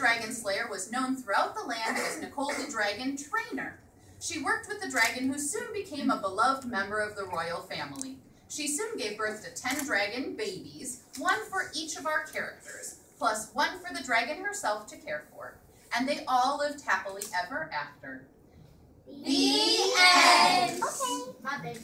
dragon slayer was known throughout the land as Nicole the Dragon Trainer. She worked with the dragon who soon became a beloved member of the royal family. She soon gave birth to 10 dragon babies, one for each of our characters, plus one for the dragon herself to care for. And they all lived happily ever after. The end. Okay. My baby